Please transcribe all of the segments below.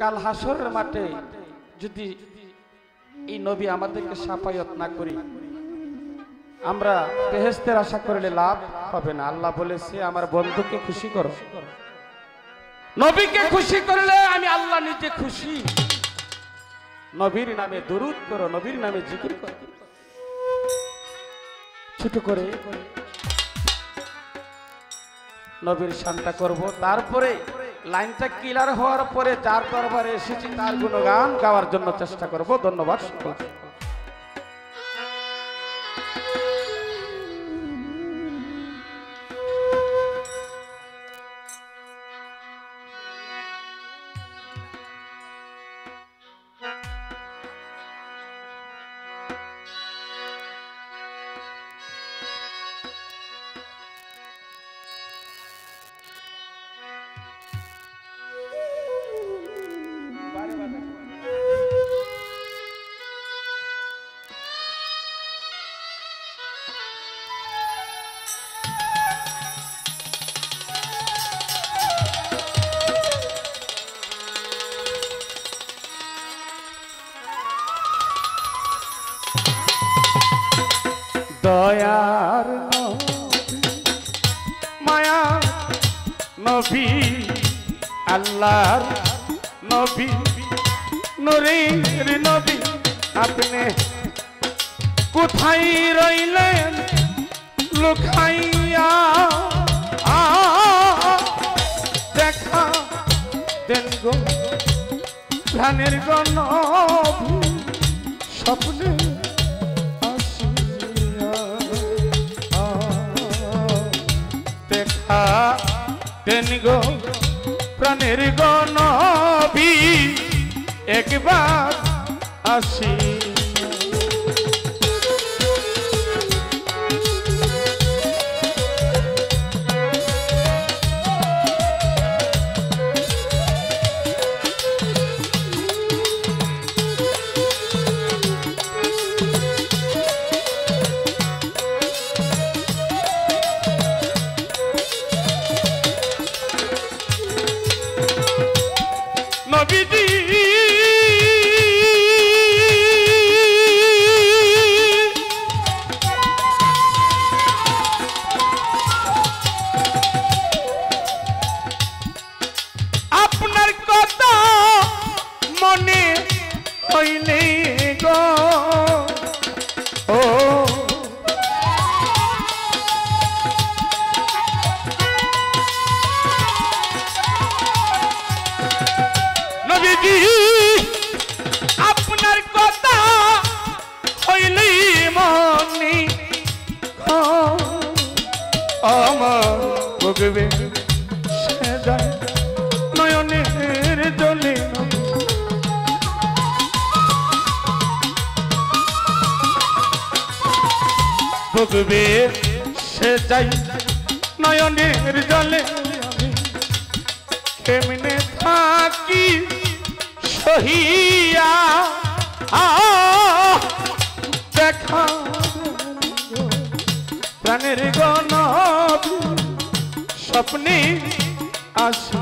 কাল হাসরের মাঠে যদি এই নবী আমাদেরকে সাফায়ত না করি, আমরা বেহেস্তের আশা করলে লাভ হবে না। আল্লাহ বলেছে, আমার বন্ধুকে খুশি করো। নবীকে খুশি করলে আমি আল্লাহ নিজে খুশি। নবীর নামে দরুদ করো, নবীর নামে জিকির করো। ছোট করে নবীর শান্তা করব। তারপরে লাইনটা ক্লিয়ার হওয়ার পরে যার দরবারে এসেছি তার গুণগান গাওয়ার জন্য চেষ্টা করব। ধন্যবাদ সকলকে। দয়ার মায়া নবী আল্লাহর নবী নুরের নবী আপনি কোথায় রইলেন লুকাইয়া? আ, দেখা দেন গো প্রাণের গণ স্বপ্নে দেন গো প্রাণের গণবি একবার আসি। ভোগবে সে যায় নয়নের জলে। ভোগবে সে যাই নয়নের জলে। কেমনে থাকি সহিয়া স্বপ্নে আসিয়া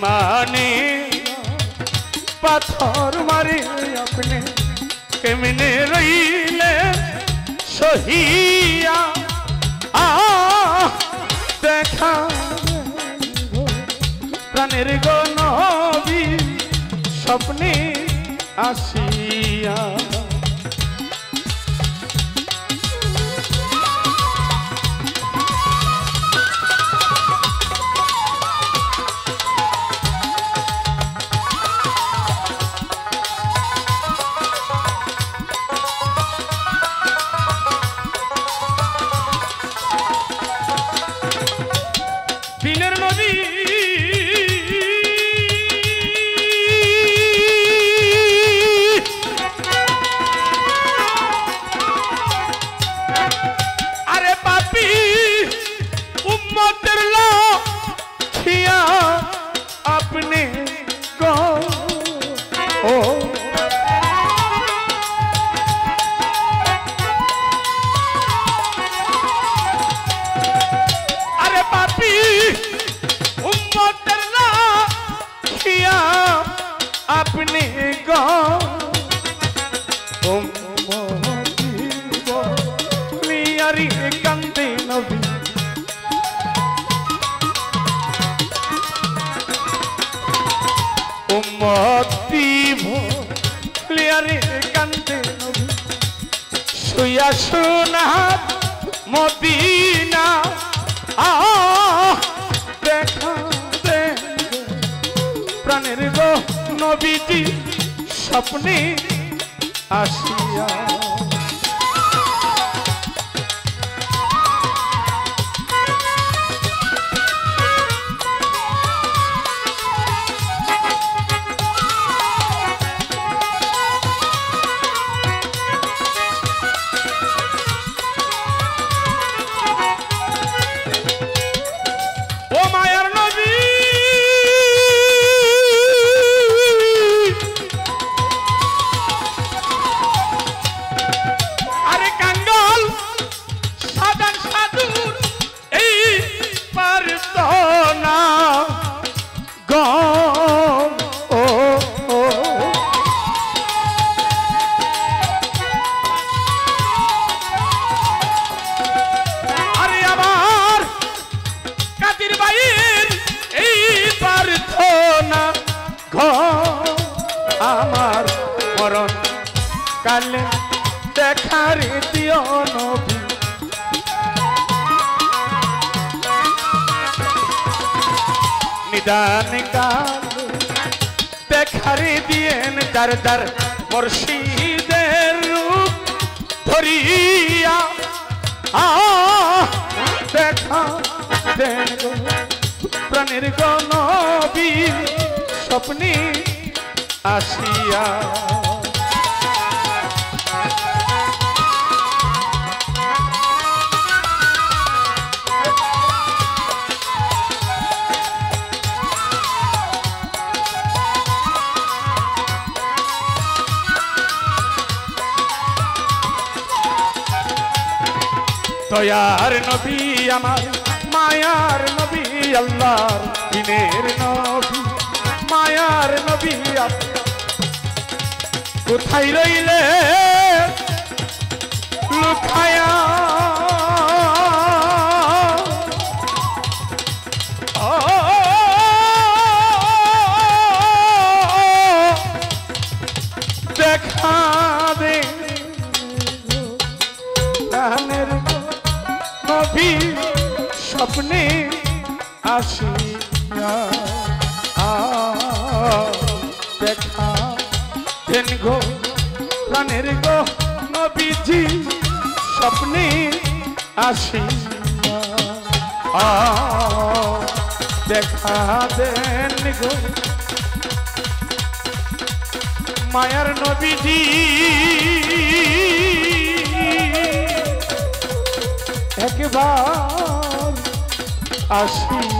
বেইমানে পাথর মারি আপনি কেমনে রইলে? সহিয়া আ দেখা প্রাণের গনবি স্বপ্নে আসিয়া। দিনের সোনার মদিনা। আহ দেখা প্রাণের গো নবীজি স্বপ্নে আসিয়া কালে দেখার দিও নবী। নিদান কাল দেখার দিয়েন দার দার মুর্শিদের রূপ ধরিয়া। আ দেখা দেন প্রাণের গনবী স্বপ্নে আসিয়া। দয়ার নবী আমার মায়ার নবী আল্লাহর দিনের নবী মায়ার নবী কোথায় রইলে? লুকায়া স্বপ্নে আসিয়া দেখা দেন গো, প্রাণের গো নবীজি, স্বপ্নে আসিয়া দেখা দেন গো। মায়ার নবীজি, একবার আসি